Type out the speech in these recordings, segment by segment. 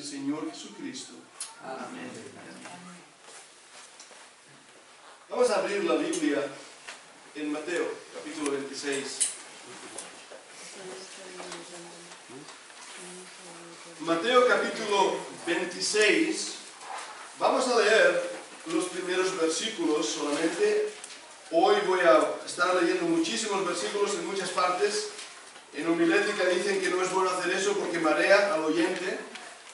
del Señor Jesucristo. Amén. Vamos a abrir la Biblia en Mateo, capítulo 26. Mateo capítulo 26, vamos a leer los primeros versículos solamente. Hoy voy a estar leyendo muchísimos versículos en muchas partes. En homilética dicen que no es bueno hacer eso porque marea al oyente,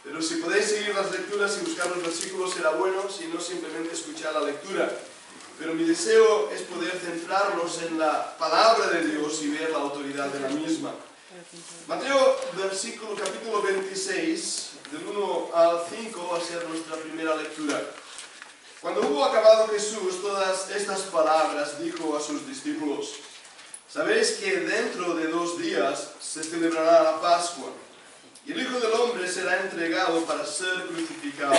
pero si podéis seguir las lecturas y buscar los versículos será bueno, si no simplemente escuchar la lectura. Pero mi deseo es poder centrarnos en la palabra de Dios y ver la autoridad de la misma. Mateo, versículo capítulo 26, del 1 al 5, va a ser nuestra primera lectura. Cuando hubo acabado Jesús todas estas palabras, dijo a sus discípulos, Sabéis que dentro de dos días se celebrará la Pascua, y el Hijo del Hombre será entregado para ser crucificado.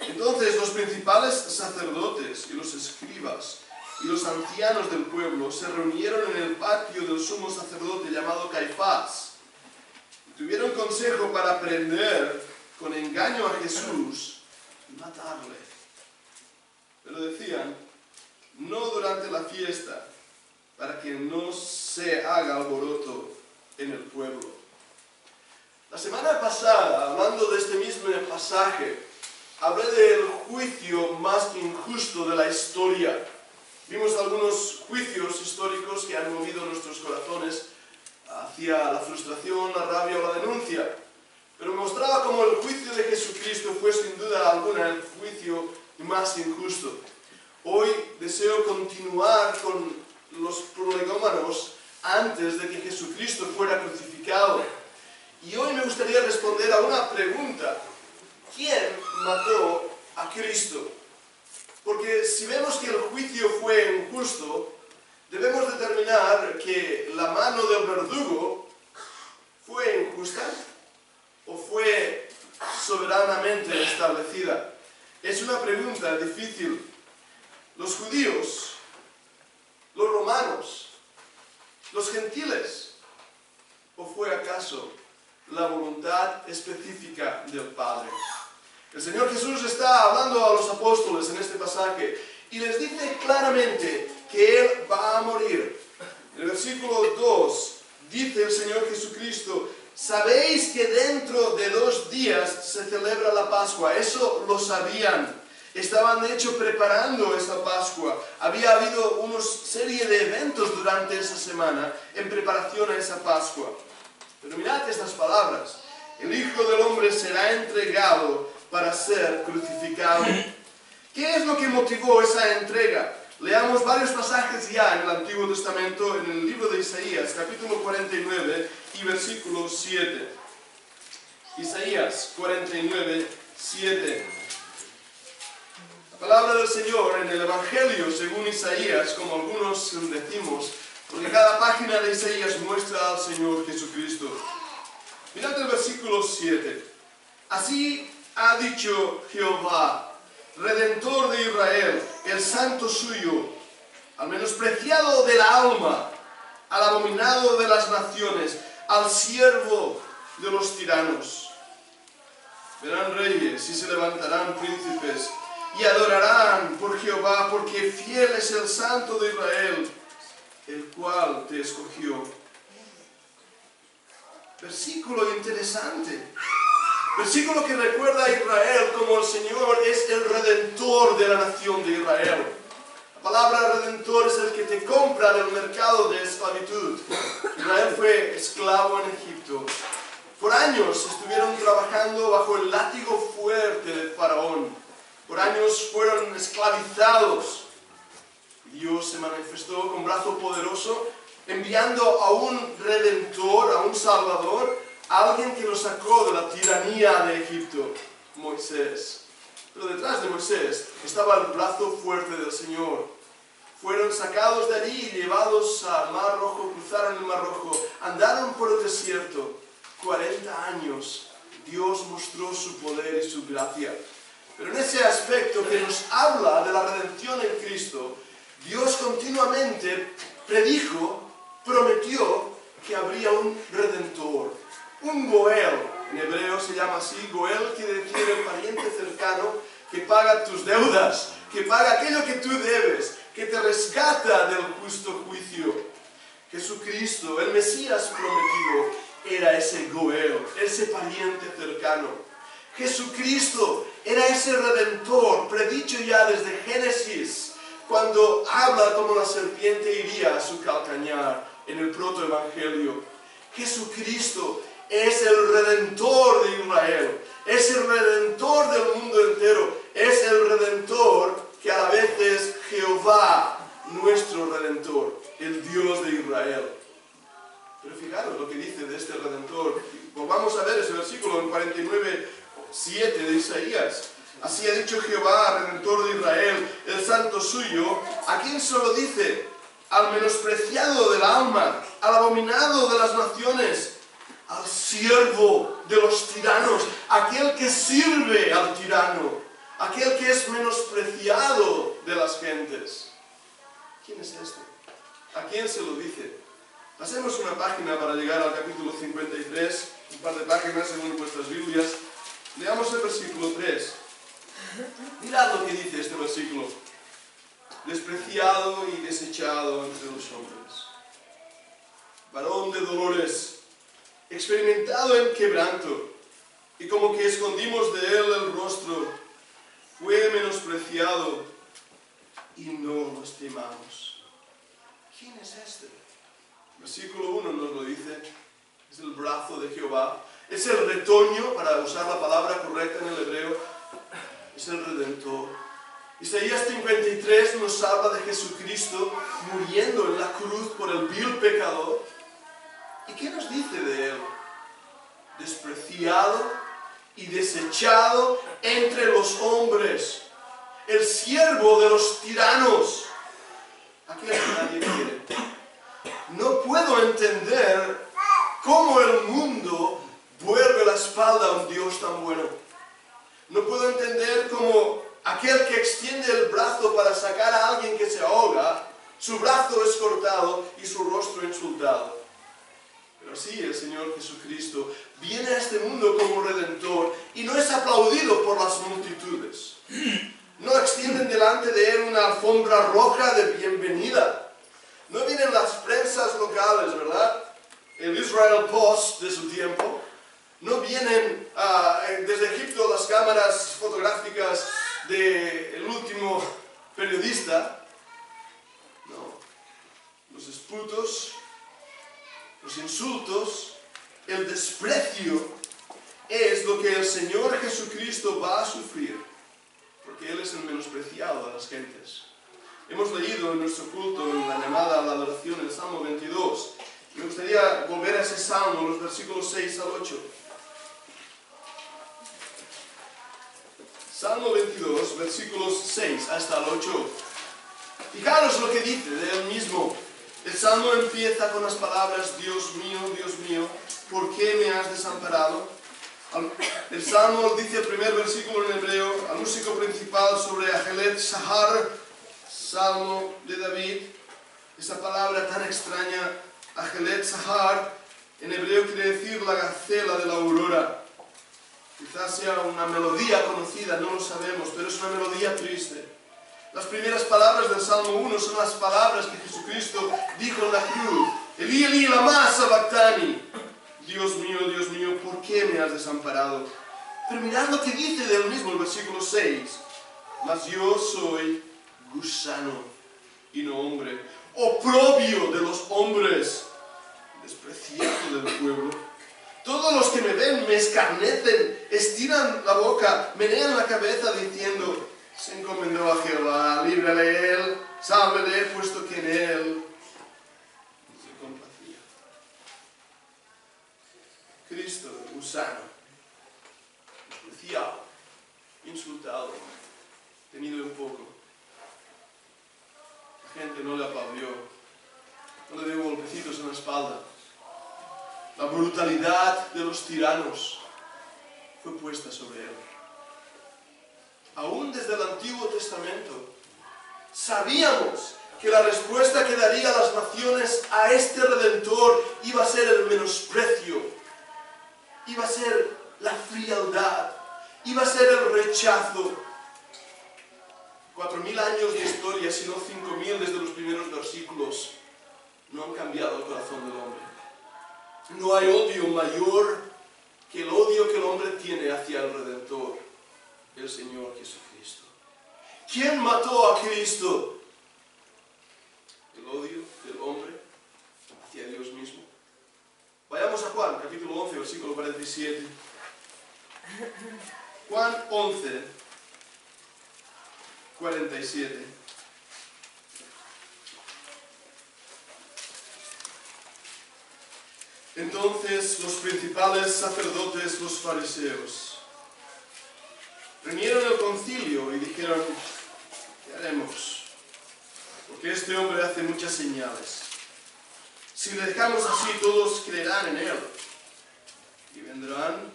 Entonces los principales sacerdotes y los escribas y los ancianos del pueblo se reunieron en el patio del sumo sacerdote llamado Caifás. Y tuvieron consejo para prender con engaño a Jesús y matarle. Pero decían, no durante la fiesta, para que no se haga alboroto en el pueblo. La semana pasada, hablando de este mismo pasaje, hablé del juicio más injusto de la historia. Vimos algunos juicios históricos que han movido nuestros corazones hacia la frustración, la rabia o la denuncia. Pero mostraba como el juicio de Jesucristo fue sin duda alguna el juicio más injusto. Hoy deseo continuar con los prolegómanos antes de que Jesucristo fuera crucificado. Y hoy me gustaría responder a una pregunta. ¿Quién mató a Cristo? Porque si vemos que el juicio fue injusto, debemos determinar que la mano del verdugo fue injusta o fue soberanamente establecida. Es una pregunta difícil. Los judíos, los romanos, los gentiles, ¿o fue acaso la voluntad específica del Padre? El Señor Jesús está hablando a los apóstoles en este pasaje y les dice claramente que Él va a morir. En el versículo 2 dice el Señor Jesucristo, sabéis que dentro de dos días se celebra la Pascua. Eso lo sabían. Estaban de hecho preparando esa Pascua. Había habido una serie de eventos durante esa semana en preparación a esa Pascua. Pero mirad estas palabras. El Hijo del Hombre será entregado para ser crucificado. ¿Qué es lo que motivó esa entrega? Leamos varios pasajes ya en el Antiguo Testamento, en el libro de Isaías, capítulo 49 y versículo 7. Isaías 49, 7. La palabra del Señor en el Evangelio, según Isaías, como algunos decimos, porque cada página de Isaías muestra al Señor Jesucristo. Mirad el versículo 7. Así ha dicho Jehová, Redentor de Israel, el santo suyo, al menospreciado de la alma, al abominado de las naciones, al siervo de los tiranos. Verán reyes y se levantarán príncipes y adorarán por Jehová, porque fiel es el santo de Israel, el cual te escogió. Versículo interesante. Versículo que recuerda a Israel como el Señor es el redentor de la nación de Israel. La palabra redentor es el que te compra del mercado de esclavitud. Israel fue esclavo en Egipto. Por años estuvieron trabajando bajo el látigo fuerte del faraón. Por años fueron esclavizados. Dios se manifestó con brazo poderoso, enviando a un redentor, a un salvador, alguien que los sacó de la tiranía de Egipto, Moisés. Pero detrás de Moisés estaba el brazo fuerte del Señor. Fueron sacados de allí y llevados al Mar Rojo, cruzaron el Mar Rojo, andaron por el desierto. 40 años Dios mostró su poder y su gracia. Pero en ese aspecto que nos habla de la redención en Cristo, Dios continuamente predijo, prometió que habría un redentor, un Goel, en hebreo se llama así. Goel quiere decir el pariente cercano que paga tus deudas, que paga aquello que tú debes, que te rescata del justo juicio. Jesucristo, el Mesías prometido, era ese Goel, ese pariente cercano. Jesucristo era ese redentor, predicho ya desde Génesis, cuando habla como la serpiente iría a su calcañar en el protoevangelio. Jesucristo es el redentor de Israel, es el redentor del mundo entero, es el redentor que a la vez es Jehová, nuestro redentor, el Dios de Israel. Pero fijaros lo que dice de este redentor. Pues vamos a ver ese versículo en 49, 7 de Isaías. Así ha dicho Jehová, redentor de Israel, el santo suyo, ¿a quién se lo dice? Al menospreciado del alma, al abominado de las naciones, al siervo de los tiranos, aquel que sirve al tirano, aquel que es menospreciado de las gentes. ¿Quién es este? ¿A quién se lo dice? Pasemos una página para llegar al capítulo 53, un par de páginas según vuestras Biblias. Leamos el versículo 3. Mirad lo que dice este versículo. Despreciado y desechado entre los hombres. Varón de dolores, experimentado en quebranto, y como que escondimos de él el rostro, fue menospreciado y no lo estimamos. ¿Quién es este? Versículo 1 nos lo dice. Es el brazo de Jehová. Es el retoño, para usar la palabra correcta en el hebreo, es el Redentor. Isaías 53 nos habla de Jesucristo muriendo en la cruz por el vil pecador. ¿Y qué nos dice de él? Despreciado y desechado entre los hombres, el siervo de los tiranos, aquel que nadie quiere. No puedo entender cómo el mundo vuelve la espalda a un Dios tan bueno. No puedo entender cómo aquel que extiende el brazo para sacar a alguien que se ahoga, su brazo es cortado y su rostro insultado. Pero sí, el Señor Jesucristo viene a este mundo como redentor y no es aplaudido por las multitudes. No extienden delante de él una alfombra roja de bienvenida. No vienen las prensas locales, ¿verdad? El Israel Post de su tiempo. No vienen ah, desde Egipto las cámaras fotográficas del último periodista. No. Los esputos los insultos, el desprecio, es lo que el Señor Jesucristo va a sufrir, porque Él es el menospreciado de las gentes. Hemos leído en nuestro culto, en la llamada a la adoración, el Salmo 22. Me gustaría volver a ese salmo, los versículos 6 al 8. Salmo 22, versículos 6 hasta el 8. Fijaros lo que dice de él mismo. El salmo empieza con las palabras, Dios mío, Dios mío, ¿por qué me has desamparado? El salmo dice el primer versículo en hebreo, al músico principal sobre Ajelet Sahar, salmo de David, esa palabra tan extraña, Ajelet Sahar, en hebreo quiere decir la gacela de la aurora. Quizás sea una melodía conocida, no lo sabemos, pero es una melodía triste. Las primeras palabras del Salmo 1 son las palabras que Jesucristo dijo en la cruz. Elí, Elí, lama sabactani. Dios mío, Dios mío, ¿por qué me has desamparado? Pero mirad lo que dice del mismo el versículo 6. Mas yo soy gusano y no hombre, oprobio de los hombres, despreciado del pueblo. Todos los que me ven me escarnecen, estiran la boca, menean la cabeza diciendo, se encomendó a Jehová, líbrale él, sálvele, puesto que en él se complacía. Cristo, gusano, despreciado, insultado, tenido en poco. La gente no le aplaudió, no le dio golpecitos en la espalda. La brutalidad de los tiranos fue puesta sobre él aún desde el Antiguo Testamento, sabíamos que la respuesta que daría a las naciones a este Redentor iba a ser el menosprecio, iba a ser la frialdad iba a ser el rechazo. Cuatro mil años de historia, si no cinco mil desde los primeros versículos, no han cambiado el corazón del hombre. No hay odio mayor que el odio que el hombre tiene hacia el Redentor, el Señor Jesucristo. ¿Quién mató a Cristo? El odio del hombre hacia Dios mismo. Vayamos a Juan, capítulo 11, versículo 47. Juan 11, 47. Entonces los principales sacerdotes, los fariseos, reunieron el concilio y dijeron, ¿qué haremos? Porque este hombre hace muchas señales. Si le dejamos así, todos creerán en él. Y vendrán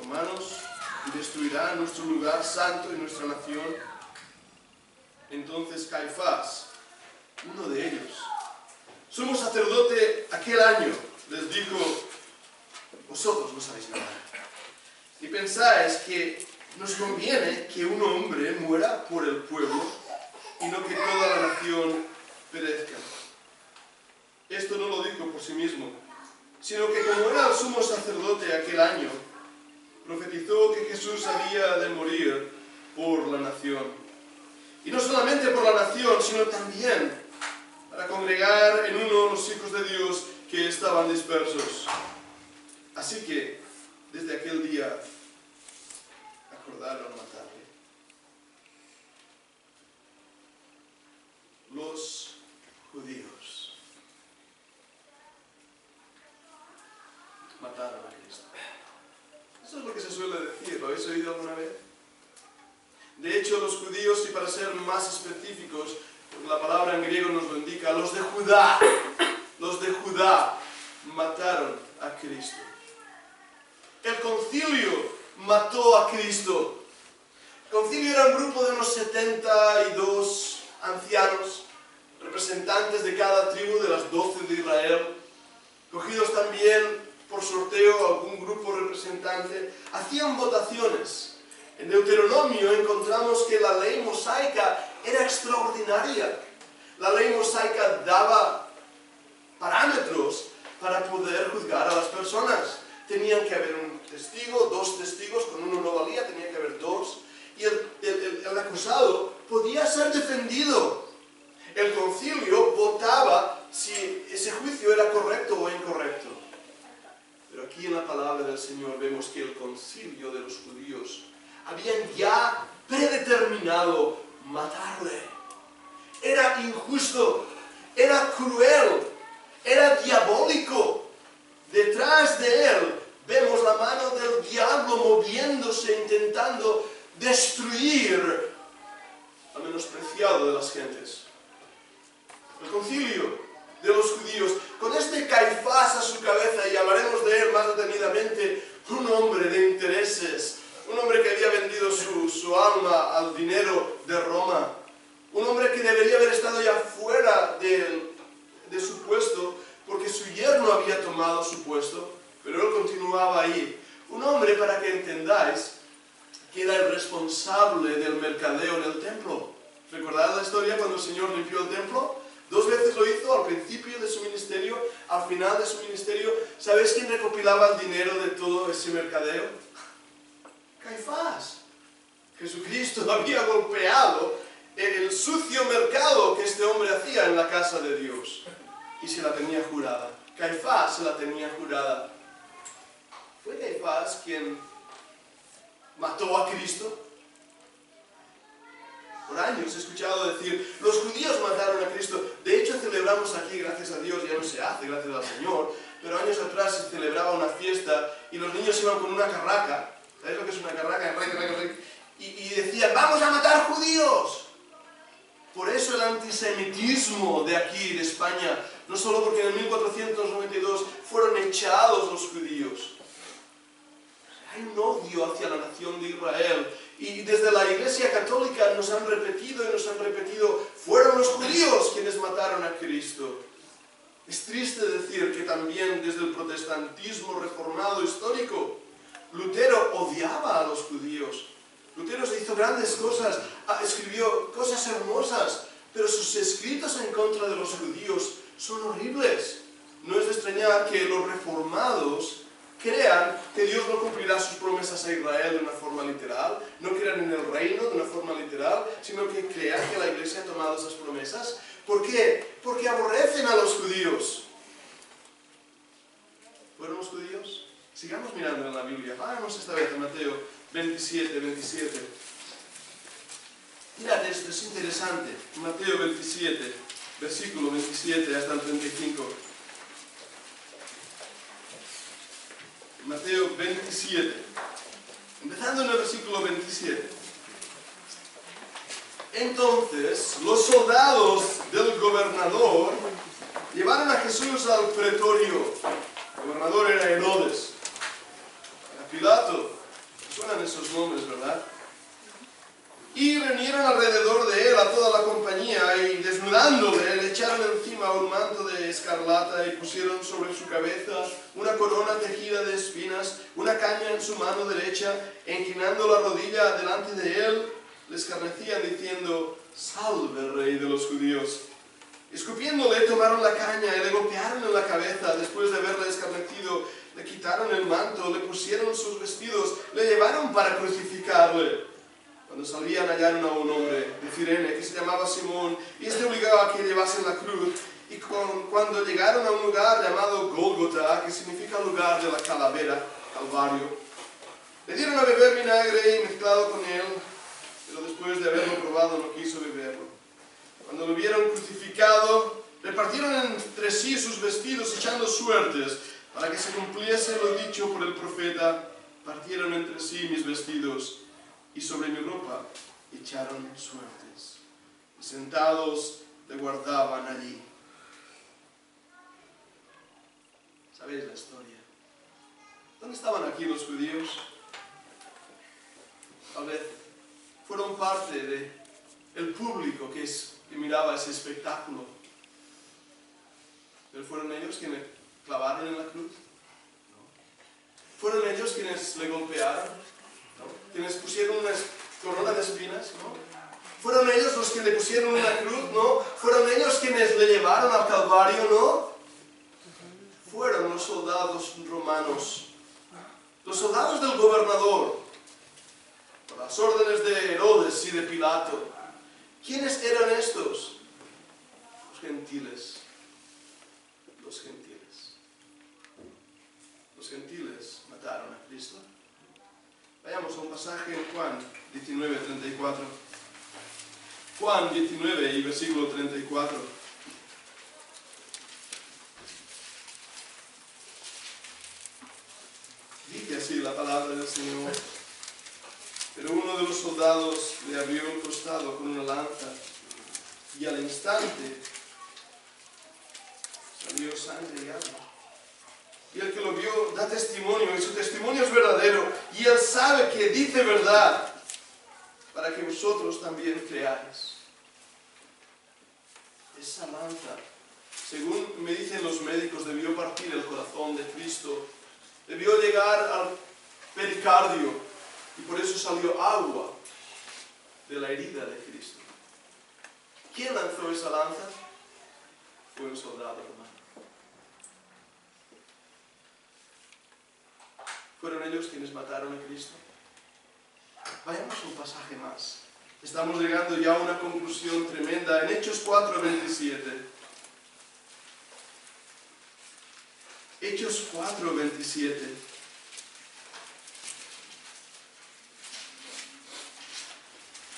romanos y destruirán nuestro lugar santo y nuestra nación. Entonces Caifás, uno de ellos, sumo sacerdote aquel año, les dijo, vosotros no sabéis nada. Y pensáis que nos conviene que un hombre muera por el pueblo y no que toda la nación perezca. Esto no lo dijo por sí mismo, sino que como era el sumo sacerdote aquel año, profetizó que Jesús había de morir por la nación. Y no solamente por la nación, sino también para congregar en uno los hijos de Dios que estaban dispersos. Así que, desde aquel día, acordaron matarle. Los judíos mataron a Cristo. Eso es lo que se suele decir, ¿lo habéis oído alguna vez? De hecho, los judíos, y para ser más específicos, la palabra en griego nos lo indica, los de Judá, los de Judá mataron a Cristo. El concilio mató a Cristo. El concilio era un grupo de unos 72 ancianos, representantes de cada tribu de las 12 de Israel, cogidos también por sorteo algún grupo representante, hacían votaciones. En Deuteronomio encontramos que la ley mosaica era extraordinaria. La ley mosaica daba parámetros para poder juzgar a las personas. Tenían que haber un testigo, dos testigos, con uno no valía, tenía que haber dos. Y el, acusado podía ser defendido. El concilio votaba si ese juicio era correcto o incorrecto. Pero aquí en la palabra del Señor vemos que el concilio de los judíos habían ya predeterminado matarle. Era injusto, era cruel, era diabólico. Detrás de él vemos la mano del diablo moviéndose, intentando destruir al menospreciado de las gentes. El concilio de los judíos, con este Caifás a su cabeza, y hablaremos de él más detenidamente, un hombre de intereses, un hombre que había vendido su, alma al dinero de Roma, un hombre que debería haber estado ya fuera de, de su puesto porque su yerno había tomado su puesto, pero él continuaba ahí. Un hombre, para que entendáis, que era el responsable del mercadeo en el templo. ¿Recordáis la historia cuando el Señor limpió el templo? Dos veces lo hizo, al principio de su ministerio, al final de su ministerio. ¿Sabéis quién recopilaba el dinero de todo ese mercadeo? Caifás. Jesucristo había golpeado el sucio mercado que este hombre hacía en la casa de Dios. Y se la tenía jurada. Caifás se la tenía jurada. ¿Fue Caifás quien mató a Cristo? Por años he escuchado decir, los judíos mataron a Cristo. De hecho, celebramos aquí, gracias a Dios, ya no se hace, gracias al Señor, pero años atrás se celebraba una fiesta y los niños iban con una carraca ¿Sabéis lo que es una carraca? Y, y decían, vamos a matar judíos. Por eso el antisemitismo de aquí, de España, no solo porque en el 1492 fueron echados los judíos. Hay un odio hacia la nación de Israel. Y desde la Iglesia Católica nos han repetido y nos han repetido, fueron los judíos quienes mataron a Cristo. Es triste decir que también desde el protestantismo reformado histórico, Lutero odiaba a los judíos. Lutero se hizo grandes cosas, ah, escribió cosas hermosas, pero sus escritos en contra de los judíos son horribles. No es de extrañar que los reformados crean que Dios no cumplirá sus promesas a Israel de una forma literal, no crean en el reino de una forma literal, sino que crean que la iglesia ha tomado esas promesas. ¿Por qué? Porque aborrecen a los judíos. ¿Fueron los judíos? Sigamos mirando en la Biblia. Vamos esta vez a Mateo 27, 27. Mirad esto, es interesante. Mateo 27, versículo 27 hasta el 35. Mateo 27, empezando en el versículo 27. Entonces los soldados del gobernador llevaron a Jesús al pretorio. El gobernador era Herodes. Pilato. Suenan esos nombres, ¿verdad? y reunieron alrededor de él a toda la compañía y desnudándole le echaron encima un manto de escarlata y pusieron sobre su cabeza una corona tejida de espinas, una caña en su mano derecha, e inclinando la rodilla delante de él, le escarnecían diciendo, salve rey de los judíos. Escupiéndole tomaron la caña y le golpearon en la cabeza después de haberle escarnecido, le quitaron el manto, le pusieron sus vestidos, le llevaron para crucificarle. Cuando salían hallaron a un hombre de Cirene que se llamaba Simón y este obligaba a que llevasen la cruz. Y cuando llegaron a un lugar llamado Golgota, que significa lugar de la calavera, Calvario, le dieron a beber vinagre y mezclado con él, pero después de haberlo probado no quiso beberlo. Cuando lo vieron crucificado, repartieron entre sí sus vestidos echando suertes para que se cumpliese lo dicho por el profeta, partieron entre sí mis vestidos y sobre mi ropa echaron suertes. Y sentados le guardaban allí. ¿Sabéis la historia? ¿Dónde estaban aquí los judíos? Tal vez fueron parte del el público que, es, que miraba ese espectáculo. Pero fueron ellos quienes clavaron en la cruz. ¿Fueron ellos quienes le golpearon? quienes pusieron una corona de espinas, ¿no? Fueron ellos los que le pusieron una cruz, ¿no? Fueron ellos quienes le llevaron al Calvario, ¿no? Fueron los soldados romanos, los soldados del gobernador, por las órdenes de Herodes y de Pilato. ¿Quiénes eran estos? Los gentiles. Los gentiles. Gentiles mataron a Cristo. Vayamos a un pasaje en Juan 19, 34. Juan 19 y versículo 34. Dice así la palabra del Señor. Pero uno de los soldados le abrió el costado con una lanza y al instante salió sangre y agua y el que lo vio da testimonio y su testimonio es verdadero y él sabe que dice verdad para que vosotros también creáis. Esa lanza, según me dicen los médicos, debió partir el corazón de Cristo, debió llegar al pericardio y por eso salió agua de la herida de Cristo. ¿Quién lanzó esa lanza? Fue un soldado romano. Fueron ellos quienes mataron a Cristo. Vayamos un pasaje más. Estamos llegando ya a una conclusión tremenda en Hechos 4, 27. Hechos 4, 27.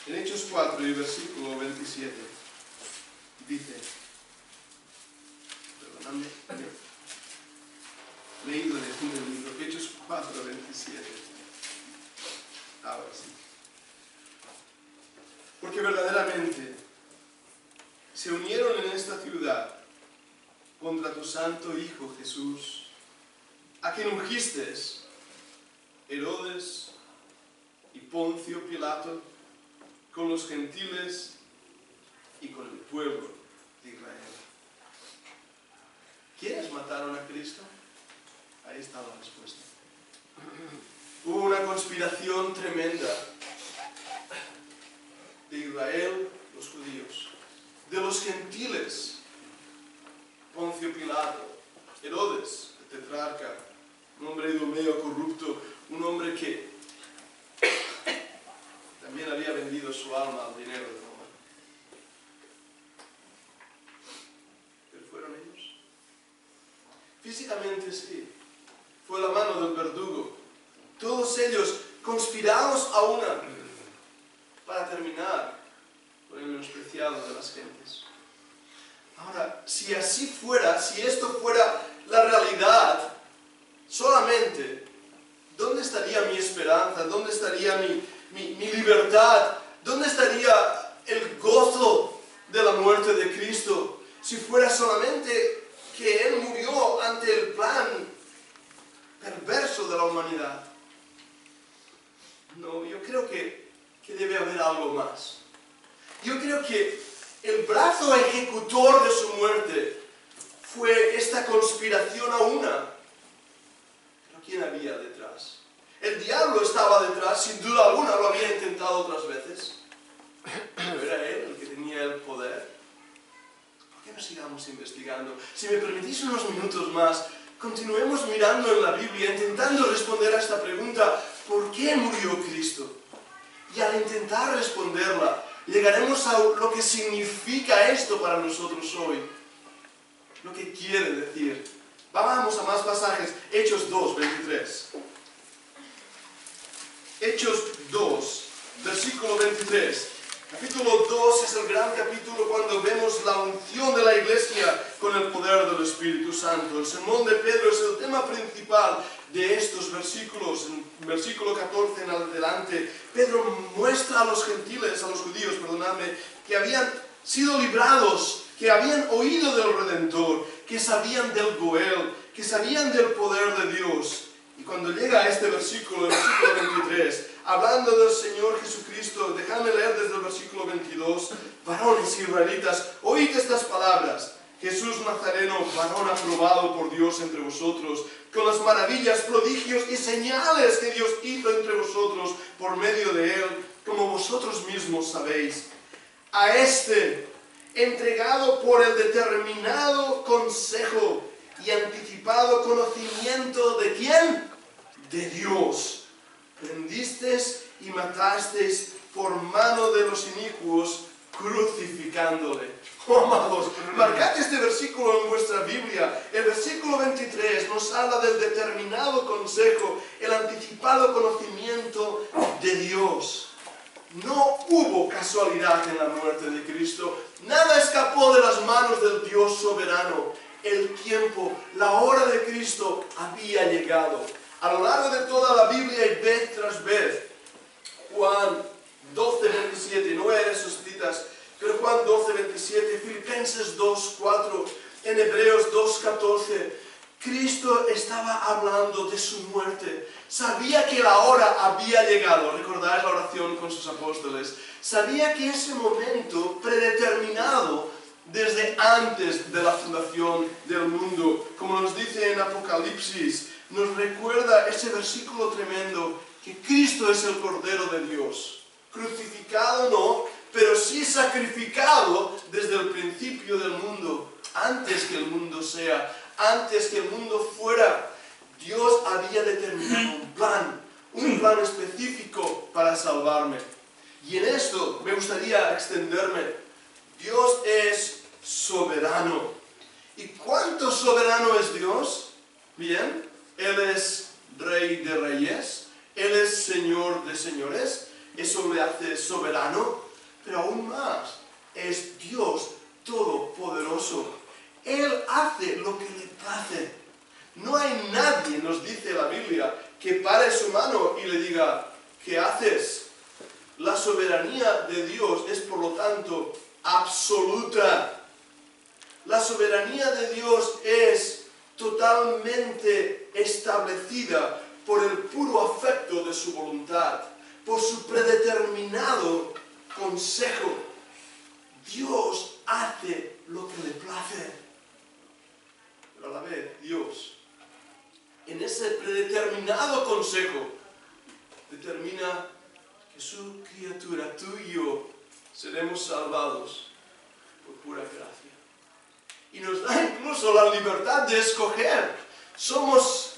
En Hechos 4 y versículo 27 dice, perdóname, leído en el libro, Hechos 4, 27. Ahora sí. Porque verdaderamente se unieron en esta ciudad contra tu santo Hijo Jesús, a quien ungiste Herodes y Poncio Pilato con los gentiles y con el pueblo de Israel ¿Quiénes mataron a Cristo? Ahí está la respuesta. Hubo una conspiración tremenda de Israel, los judíos, de los gentiles, Poncio Pilato, Herodes, el tetrarca, un hombre idumeo corrupto, un hombre que también había vendido su alma al dinero de Roma. Pero fueron ellos. Físicamente sí, fue la mano del verdugo. Todos ellos conspirados a una para terminar con el menospreciado de las gentes. Ahora, si así fuera, si esto fuera la realidad, solamente, ¿dónde estaría mi esperanza? ¿Dónde estaría mi, mi, mi libertad? ¿Dónde estaría el gozo de la muerte de Cristo? Si fuera solamente que Él murió ante el plan perverso de la humanidad. No, yo creo que, que debe haber algo más. Yo creo que el brazo ejecutor de su muerte fue esta conspiración a una. Pero ¿quién había detrás? El diablo estaba detrás, sin duda alguna, lo había intentado otras veces. Pero era él el que tenía el poder. ¿Por qué no sigamos investigando? Si me permitís unos minutos más, continuemos mirando en la Biblia, intentando responder a esta pregunta, ¿por qué murió Cristo? Y al intentar responderla, llegaremos a lo que significa esto para nosotros hoy. Lo que quiere decir. Vamos a más pasajes. Hechos 2, 23. Hechos 2, versículo 23. Capítulo 2 es el gran capítulo cuando vemos la unción de la iglesia con el poder del Espíritu Santo. El sermón de Pedro es el tema principal de estos versículos. En versículo 14 en adelante, Pedro muestra a los gentiles, a los judíos, perdonadme, que habían sido librados, que habían oído del Redentor, que sabían del Goel, que sabían del poder de Dios. Y cuando llega a este versículo, el versículo 23, hablando del Señor Jesucristo, déjame leer desde el versículo 22, varones israelitas, oíd estas palabras. Jesús Nazareno, varón aprobado por Dios entre vosotros, con las maravillas, prodigios y señales que Dios hizo entre vosotros por medio de Él, como vosotros mismos sabéis. A este, entregado por el determinado consejo y anticipado conocimiento de quién? De Dios. Prendisteis y matasteis por mano de los inicuos, crucificándole. Oh, amados, marcad este versículo en vuestra Biblia. El versículo 23 nos habla del determinado consejo, el anticipado conocimiento de Dios. No hubo casualidad en la muerte de Cristo. Nada escapó de las manos del Dios soberano. El tiempo, la hora de Cristo había llegado. A lo largo de toda la Biblia y vez tras vez, Juan 12, 27, no leer sus citas, pero Juan 12, 27, Filipenses 2, 4, en Hebreos 2, 14, Cristo estaba hablando de su muerte. Sabía que la hora había llegado. ¿Recordáis la oración con sus apóstoles? Sabía que ese momento predeterminado desde antes de la fundación del mundo, como nos dice en Apocalipsis, nos recuerda ese versículo tremendo que Cristo es el Cordero de Dios. Crucificado no, pero sí sacrificado desde el principio del mundo, antes que el mundo sea, antes que el mundo fuera. Dios había determinado un plan, un plan específico para salvarme. Y en esto me gustaría extenderme. Dios es soberano. ¿Y cuánto soberano es Dios? Bien, Él es rey de reyes, Él es señor de señores, eso le hace soberano, pero aún más, es Dios todopoderoso. Él hace lo que le place. No hay nadie, nos dice la Biblia, que pare su mano y le diga, ¿qué haces? La soberanía de Dios es por lo tanto absoluta. La soberanía de Dios es totalmente establecida por el puro afecto de su voluntad, por su predeterminado consejo. Dios hace lo que le place. Pero a la vez, Dios, en ese predeterminado consejo, determina que su criatura, tú y yo, seremos salvados por pura gracia. Y nos da incluso la libertad de escoger. Somos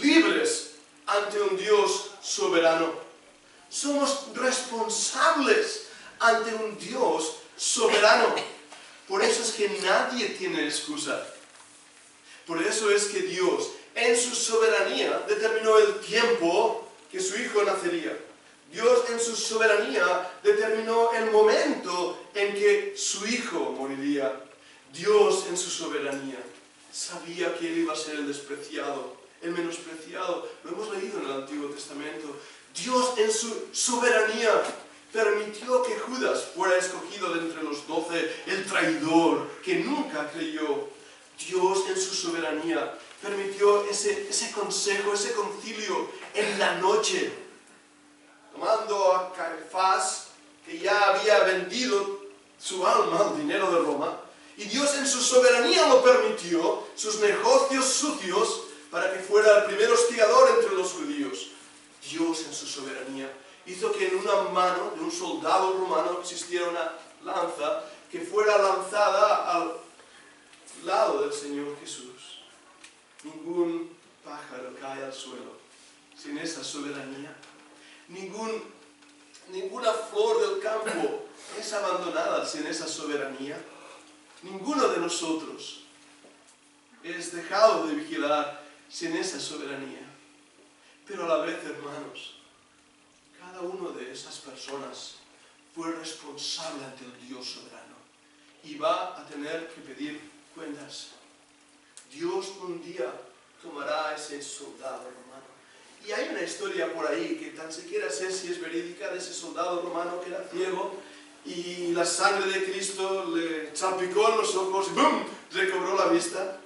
libres ante un Dios soberano. Somos responsables ante un Dios soberano. Por eso es que nadie tiene excusa. Por eso es que Dios, en su soberanía, determinó el tiempo que su hijo nacería. Dios en su soberanía determinó el momento en que su hijo moriría. Dios en su soberanía sabía que él iba a ser el despreciado, el menospreciado. Lo hemos leído en el Antiguo Testamento. Dios en su soberanía permitió que Judas fuera escogido de entre los doce, el traidor que nunca creyó. Dios en su soberanía permitió ese, ese consejo, ese concilio en la noche, tomando a Caifás, que ya había vendido su alma al dinero de Roma, y Dios en su soberanía lo permitió, sus negocios sucios, para que fuera el primer hostigador entre los judíos. Dios en su soberanía hizo que en una mano de un soldado romano existiera una lanza que fuera lanzada al lado del Señor Jesús. Ningún pájaro cae al suelo sin esa soberanía. Ningún, ninguna flor del campo es abandonada sin esa soberanía. Ninguno de nosotros es dejado de vigilar sin esa soberanía. Pero a la vez, hermanos, cada una de esas personas fue responsable ante el Dios soberano y va a tener que pedir cuentas. Dios un día tomará a ese soldado romano. Y hay una historia por ahí que tan siquiera sé si es verídica de ese soldado romano que era ciego y la sangre de Cristo le salpicó en los ojos y ¡bum! recobró la vista.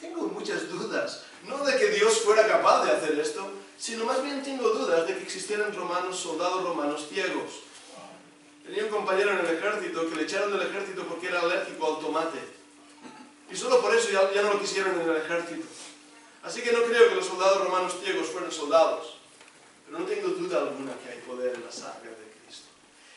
Tengo muchas dudas, no de que Dios fuera capaz de hacer esto, sino más bien tengo dudas de que existieran romanos, soldados romanos ciegos. Tenía un compañero en el ejército que le echaron del ejército porque era alérgico al tomate. Y solo por eso ya, ya no lo quisieron en el ejército. Así que no creo que los soldados romanos ciegos fueran soldados. Pero no tengo duda alguna que hay poder en la sangre de.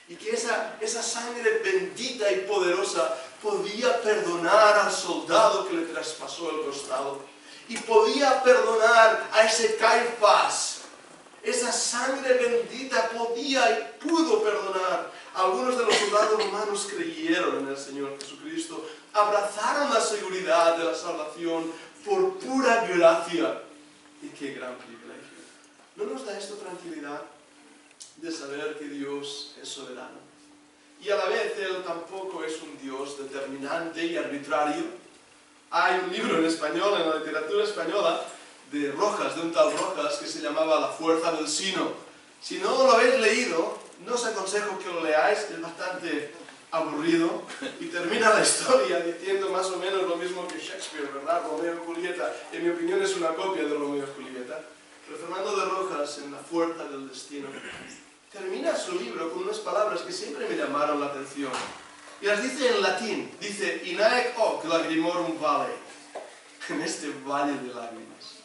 Y que esa, esa sangre bendita y poderosa podía perdonar al soldado que le traspasó el costado. Y podía perdonar a ese Caifás. Esa sangre bendita podía y pudo perdonar. Algunos de los soldados romanos creyeron en el Señor Jesucristo, abrazaron la seguridad de la salvación por pura gracia. Y qué gran privilegio. ¿No nos da esto tranquilidad de saber que Dios es soberano? Y a la vez Él tampoco es un Dios determinante y arbitrario. Hay un libro en español, en la literatura española, de Rojas, de un tal Rojas, que se llamaba La fuerza del sino. Si no lo habéis leído, no os aconsejo que lo leáis, es bastante aburrido y termina la historia diciendo más o menos lo mismo que Shakespeare, ¿verdad? Romeo y Julieta, en mi opinión es una copia de Romeo y Julieta. Pero Fernando de Rojas, en La fuerza del destino, termina su libro con unas palabras que siempre me llamaron la atención. Y las dice en latín, dice, Inaec hoc lagrimorum vale, en este valle de lágrimas.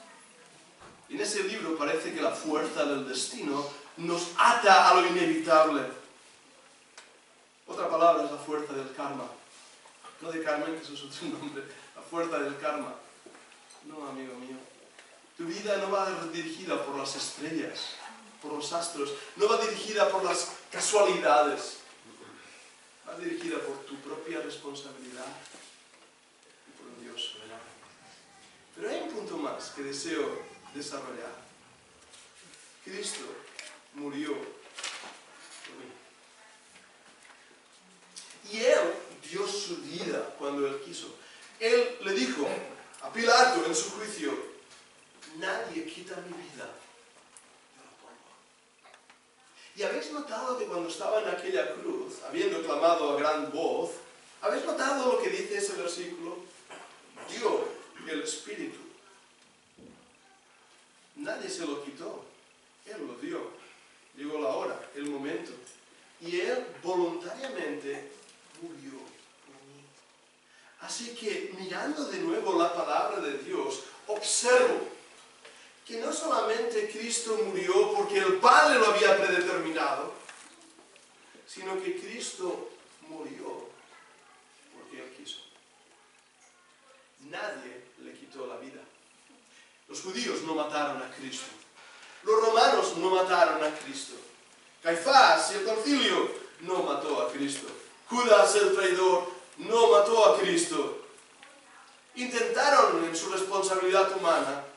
Y en ese libro parece que la fuerza del destino nos ata a lo inevitable. Otra palabra es la fuerza del karma. No de Carmen, que eso es otro nombre. La fuerza del karma. No, amigo mío. Tu vida no va dirigida por las estrellas, por los astros. No va dirigida por las casualidades. Va dirigida por tu propia responsabilidad y por un Dios soberano. Pero hay un punto más que deseo desarrollar. Cristo murió por mí. Y Él dio su vida cuando Él quiso. Él le dijo a Pilato en su juicio, nadie quita mi vida, yo la pongo. Y habéis notado que cuando estaba en aquella cruz, habiendo clamado a gran voz, ¿habéis notado lo que dice ese versículo? Dio el Espíritu. Nadie se lo quitó, Él lo dio. Llegó la hora, el momento. Y Él voluntariamente murió por mí. Así que mirando de nuevo la palabra de Dios, observo que no solamente Cristo murió porque el Padre lo había predeterminado, sino que Cristo murió porque Él quiso. Nadie le quitó la vida. Los judíos no mataron a Cristo. Los romanos no mataron a Cristo. Caifás el concilio no mató a Cristo. Judas el traidor no mató a Cristo. Intentaron en su responsabilidad humana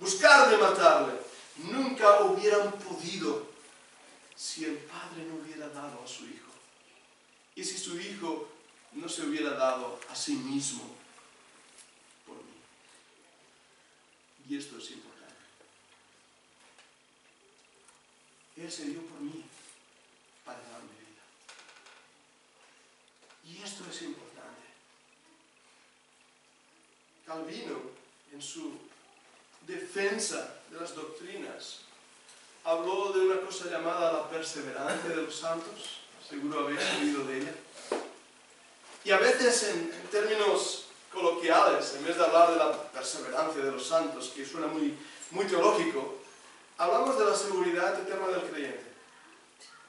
buscar de matarle. Nunca hubieran podido si el Padre no hubiera dado a su Hijo. Y si su Hijo no se hubiera dado a sí mismo por mí. Y esto es importante. Él se dio por mí para darme vida. Y esto es importante. Calvino, en su defensa de las doctrinas, habló de una cosa llamada la perseverancia de los santos. Seguro habéis oído de ella. Y a veces en, términos coloquiales, en vez de hablar de la perseverancia de los santos, que suena muy, muy teológico, hablamos de la seguridad eterna del creyente.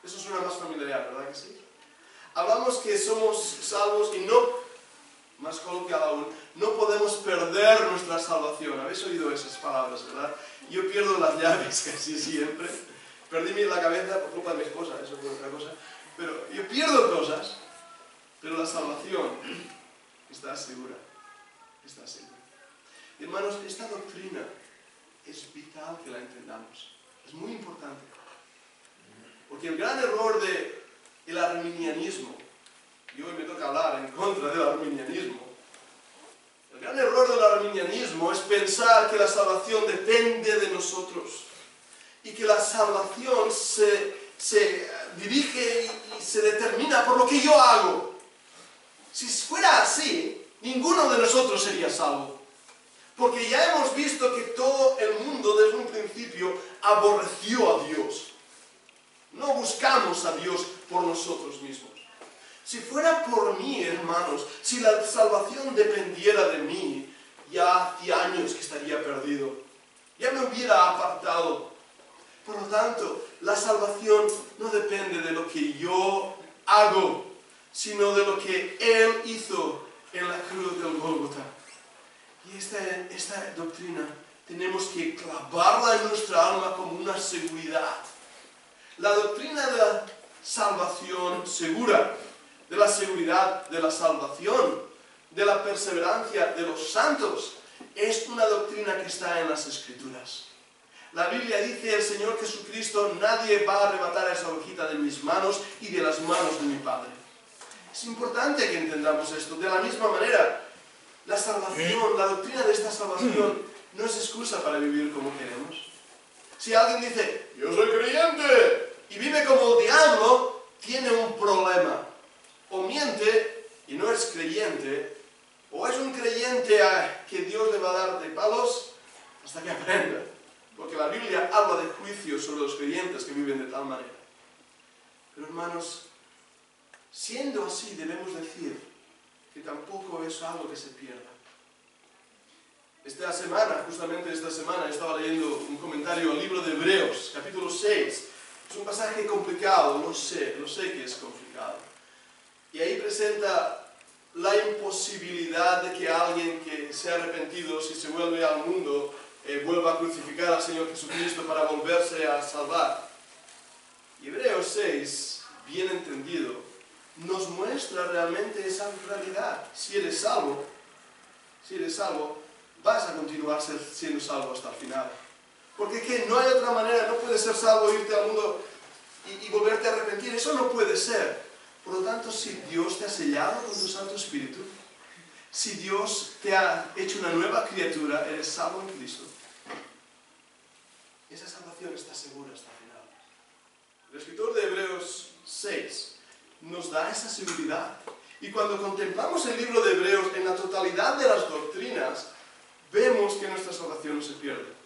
Eso suena más familiar, ¿verdad que sí? Hablamos que somos salvos y no, más coloquial aún, no podemos perder nuestra salvación. ¿Habéis oído esas palabras, verdad? Yo pierdo las llaves casi siempre. Perdí la cabeza por culpa de mi esposa, eso fue otra cosa. Pero yo pierdo cosas, pero la salvación está segura. Está segura. Hermanos, esta doctrina es vital que la entendamos. Es muy importante. Porque el gran error del el arminianismo, y hoy me toca hablar en contra del arminianismo, el gran error del arminianismo es pensar que la salvación depende de nosotros y que la salvación se, se dirige y se determina por lo que yo hago. Si fuera así, ninguno de nosotros sería salvo. Porque ya hemos visto que todo el mundo desde un principio aborreció a Dios. No buscamos a Dios por nosotros mismos. Si fuera por mí, hermanos, si la salvación dependiera de mí, ya hacía años que estaría perdido. Ya me hubiera apartado. Por lo tanto, la salvación no depende de lo que yo hago, sino de lo que Él hizo en la cruz del Gólgota. Y esta, esta doctrina tenemos que clavarla en nuestra alma como una seguridad. La doctrina de la salvación segura, de la seguridad de la salvación, de la perseverancia de los santos, es una doctrina que está en las Escrituras. La Biblia dice, el Señor Jesucristo, nadie va a arrebatar esa hojita de mis manos y de las manos de mi Padre. Es importante que entendamos esto. De la misma manera, la salvación, la doctrina de esta salvación, no es excusa para vivir como queremos. Si alguien dice, yo soy creyente, y vive como el diablo, tiene un problema. O miente y no es creyente, o es un creyente a que Dios le va a dar de palos hasta que aprenda. Porque la Biblia habla de juicio sobre los creyentes que viven de tal manera. Pero hermanos, siendo así debemos decir que tampoco es algo que se pierda. Esta semana, justamente esta semana, estaba leyendo un comentario al libro de Hebreos, capítulo 6. Es un pasaje complicado, lo sé, lo sé que es complicado. Y ahí presenta la imposibilidad de que alguien que se arrepentido, si se vuelve al mundo, eh, vuelva a crucificar al Señor Jesucristo para volverse a salvar. Hebreos 6, bien entendido, nos muestra realmente esa realidad. Si eres salvo, si eres salvo, vas a continuar siendo salvo hasta el final. Porque ¿qué? no hay otra manera, no puedes ser salvo, irte al mundo y, y volverte a arrepentir, eso no puede ser. Por lo tanto, si Dios te ha sellado con tu Santo Espíritu, si Dios te ha hecho una nueva criatura, eres salvo en Cristo. Esa salvación está segura hasta el final. El escritor de Hebreos 6 nos da esa seguridad. Y cuando contemplamos el libro de Hebreos en la totalidad de las doctrinas, vemos que nuestra salvación no se pierde.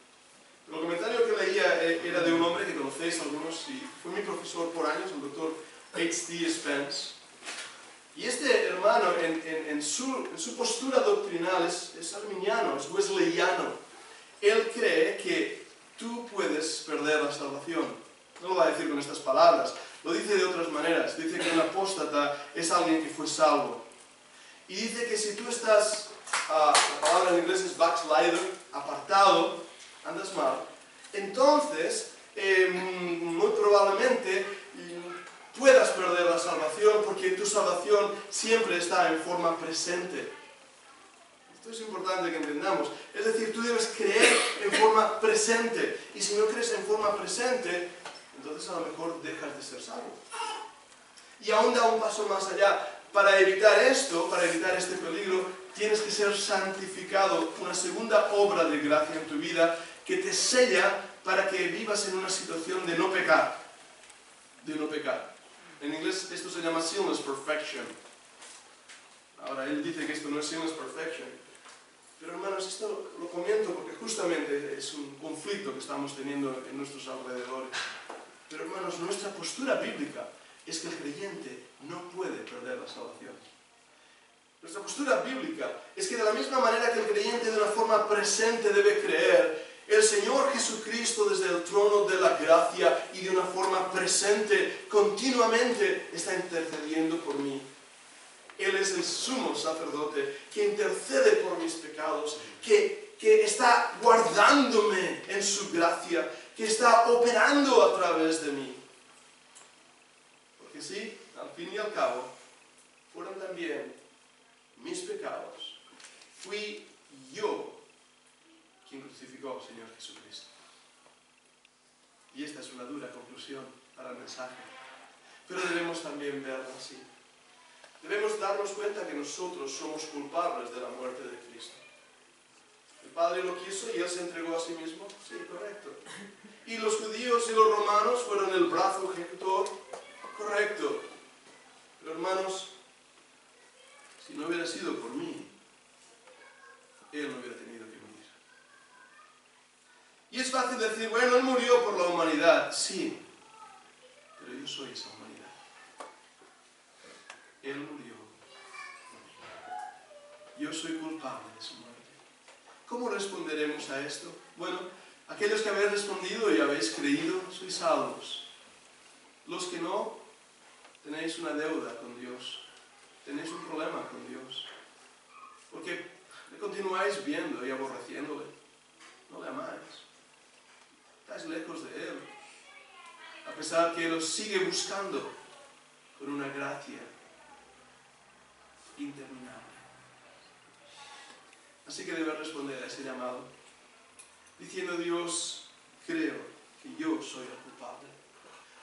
El comentario que leía eh, era de un hombre que conocéis algunos y fue mi profesor por años, el doctor Spence. Y este hermano, en, en- en su, en su postura doctrinal, es, es arminiano, es wesleyano. Él cree que tú puedes perder la salvación. No lo va a decir con estas palabras, lo dice de otras maneras. Dice que un apóstata es alguien que fue salvo. Y dice que si tú estás, ah, la palabra en inglés es backslider, apartado, andas mal, entonces eh, muy probablemente puedas perder la salvación porque tu salvación siempre está en forma presente. Esto es importante que entendamos. Es decir, tú debes creer en forma presente. Y si no crees en forma presente, entonces a lo mejor dejas de ser salvo. Y aún da un paso más allá. Para evitar esto, para evitar este peligro, tienes que ser santificado, una segunda obra de gracia en tu vida que te sella para que vivas en una situación de no pecar. De no pecar. En inglés esto se llama sinless perfection. Ahora él dice que esto no es sinless perfection. Pero hermanos, esto lo comento porque justamente es un conflicto que estamos teniendo en nuestros alrededores. Pero hermanos, nuestra postura bíblica es que el creyente no puede perder la salvación. Nuestra postura bíblica es que de la misma manera que el creyente de una forma presente debe creer, el Señor Jesucristo desde el trono de la gracia y de una forma presente continuamente está intercediendo por mí. Él es el sumo sacerdote que intercede por mis pecados, que, que está guardándome en su gracia, que está operando a través de mí. Porque sí, al fin y al cabo, fueron también mis pecados. Fui yo crucificó al Señor Jesucristo. Y esta es una dura conclusión para el mensaje. Pero debemos también verlo así. Debemos darnos cuenta que nosotros somos culpables de la muerte de Cristo. El Padre lo quiso y Él se entregó a sí mismo. Sí, correcto. Y los judíos y los romanos fueron el brazo ejecutor. Correcto. Pero hermanos, si no hubiera sido por mí, Él no hubiera tenido. Y es fácil decir, bueno, Él murió por la humanidad. Sí, pero yo soy esa humanidad. Él murió. Yo soy culpable de su muerte. ¿Cómo responderemos a esto? Bueno, aquellos que habéis respondido y habéis creído, sois salvos. Los que no, tenéis una deuda con Dios. Tenéis un problema con Dios. Porque le continuáis viendo y aborreciéndole. No le amáis. Estáis lejos de Él. A pesar que Él os sigue buscando con una gracia interminable. Así que debes responder a ese llamado, diciendo Dios, creo que yo soy el culpable.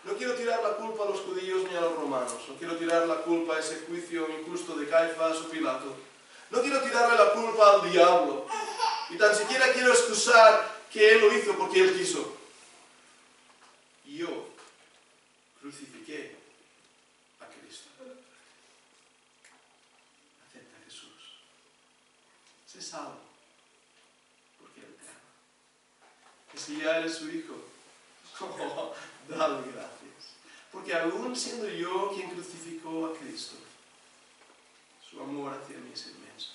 No quiero tirar la culpa a los judíos ni a los romanos, no quiero tirar la culpa a ese juicio injusto de Caifás o Pilato, no quiero tirarle la culpa al diablo, y tan siquiera quiero excusar que Él lo hizo porque Él quiso. Yo crucifiqué a Cristo. Acepta a Jesús. Sé salvo porque Él te ama. Y si ya eres su hijo, oh, dale gracias. Porque aún siendo yo quien crucificó a Cristo, su amor hacia mí es inmenso.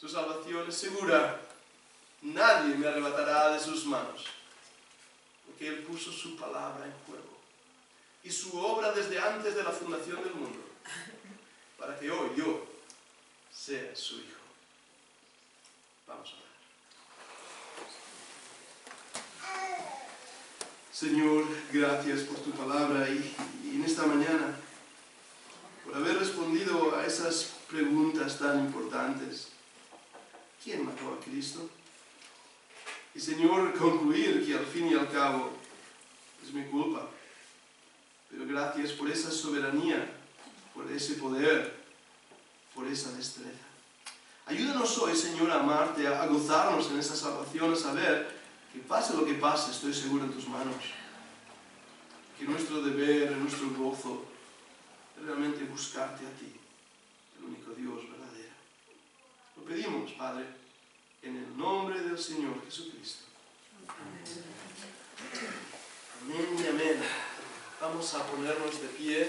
Su salvación es segura. Nadie me arrebatará de sus manos. Porque Él puso su palabra en juego. Y su obra desde antes de la fundación del mundo. Para que hoy yo sea su hijo. Vamos a ver. Señor, gracias por tu palabra y, y en esta mañana, por haber respondido a esas preguntas tan importantes. ¿Quién mató a Cristo? Y Señor, concluir que al fin y al cabo es mi culpa. Pero gracias por esa soberanía, por ese poder, por esa destreza. Ayúdanos hoy, Señor, a amarte, a gozarnos en esa salvación, a saber que pase lo que pase, estoy seguro en tus manos. Que nuestro deber, nuestro gozo, es realmente buscarte a ti, el único Dios verdadero. Lo pedimos, Padre, en el nombre del Señor Jesucristo. Amén y amén. Vamos a ponernos de pie.